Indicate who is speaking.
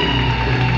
Speaker 1: Música